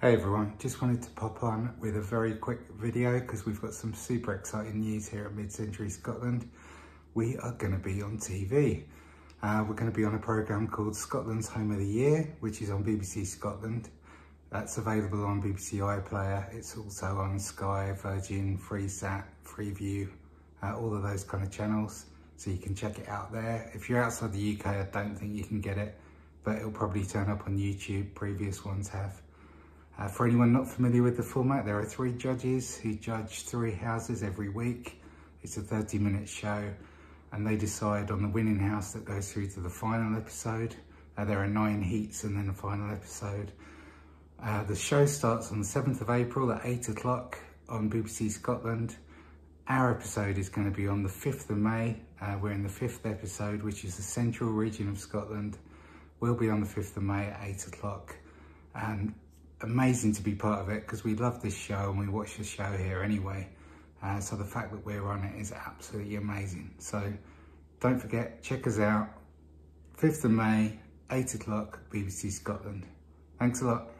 Hey everyone, just wanted to pop on with a very quick video because we've got some super exciting news here at Mid-Century Scotland. We are going to be on TV. Uh, we're going to be on a programme called Scotland's Home of the Year, which is on BBC Scotland. That's available on BBC iPlayer. It's also on Sky, Virgin, Freesat, Freeview, uh, all of those kind of channels. So you can check it out there. If you're outside the UK, I don't think you can get it, but it'll probably turn up on YouTube. Previous ones have. Uh, for anyone not familiar with the format, there are three judges who judge three houses every week. It's a 30 minute show and they decide on the winning house that goes through to the final episode. Uh, there are nine heats and then a final episode. Uh, the show starts on the 7th of April at 8 o'clock on BBC Scotland. Our episode is going to be on the 5th of May. Uh, we're in the fifth episode, which is the central region of Scotland. We'll be on the 5th of May at 8 o'clock. And amazing to be part of it because we love this show and we watch the show here anyway. Uh, so the fact that we're on it is absolutely amazing. So don't forget, check us out. 5th of May, 8 o'clock, BBC Scotland. Thanks a lot.